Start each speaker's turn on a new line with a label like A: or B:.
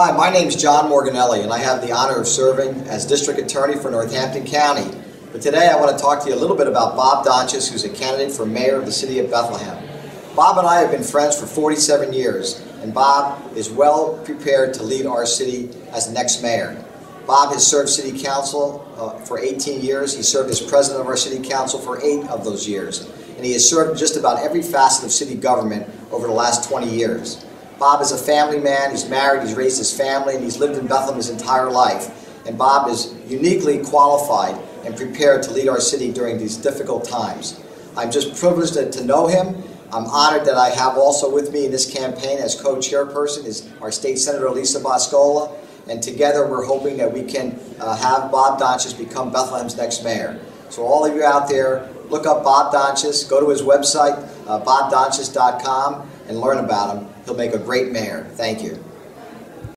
A: Hi, my name is John Morganelli, and I have the honor of serving as District Attorney for Northampton County. But today I want to talk to you a little bit about Bob Donchez, who's a candidate for mayor of the city of Bethlehem. Bob and I have been friends for 47 years, and Bob is well prepared to lead our city as the next mayor. Bob has served city council uh, for 18 years. He served as president of our city council for eight of those years. And he has served just about every facet of city government over the last 20 years. Bob is a family man, he's married, he's raised his family, and he's lived in Bethlehem his entire life. And Bob is uniquely qualified and prepared to lead our city during these difficult times. I'm just privileged to, to know him. I'm honored that I have also with me in this campaign as co-chairperson is our state senator Lisa Boscola, and together we're hoping that we can uh, have Bob Donchez become Bethlehem's next mayor. So all of you out there, look up Bob Donchez, go to his website, uh, bobdonchez.com, and learn about him. He'll make a great mayor. Thank you.